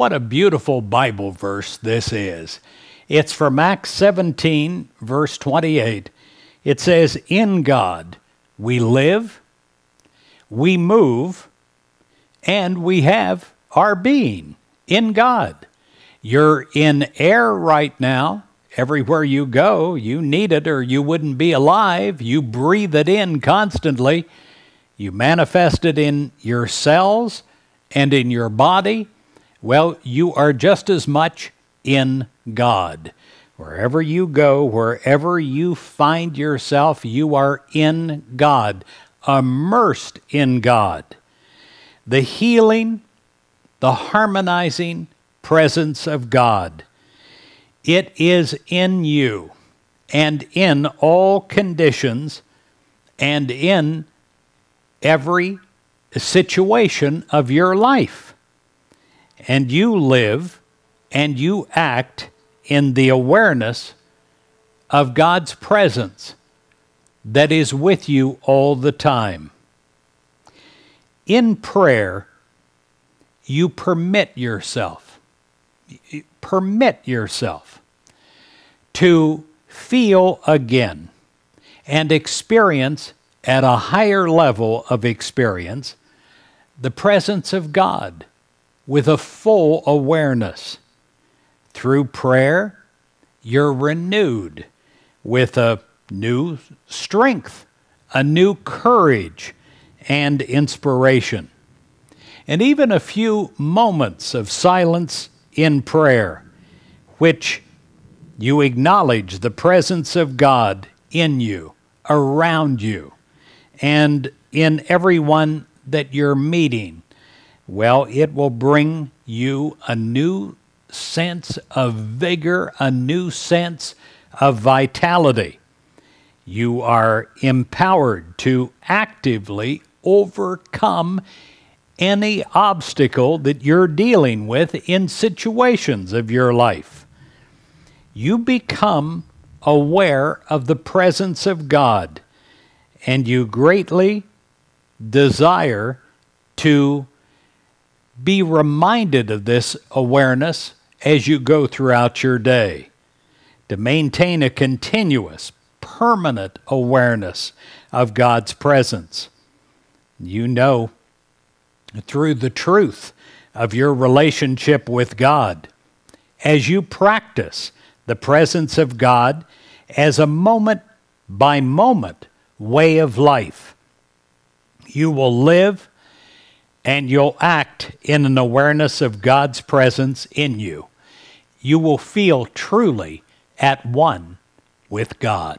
What a beautiful Bible verse this is. It's from Acts 17, verse 28. It says, In God we live, we move, and we have our being in God. You're in air right now. Everywhere you go, you need it or you wouldn't be alive. You breathe it in constantly. You manifest it in your cells and in your body. Well, you are just as much in God. Wherever you go, wherever you find yourself, you are in God, immersed in God. The healing, the harmonizing presence of God. It is in you and in all conditions and in every situation of your life. And you live and you act in the awareness of God's presence that is with you all the time. In prayer, you permit yourself, permit yourself to feel again and experience at a higher level of experience the presence of God with a full awareness. Through prayer, you're renewed with a new strength, a new courage, and inspiration. And even a few moments of silence in prayer, which you acknowledge the presence of God in you, around you, and in everyone that you're meeting. Well, it will bring you a new sense of vigor, a new sense of vitality. You are empowered to actively overcome any obstacle that you're dealing with in situations of your life. You become aware of the presence of God and you greatly desire to be reminded of this awareness as you go throughout your day, to maintain a continuous, permanent awareness of God's presence. You know through the truth of your relationship with God as you practice the presence of God as a moment by moment way of life. You will live and you'll act in an awareness of God's presence in you. You will feel truly at one with God.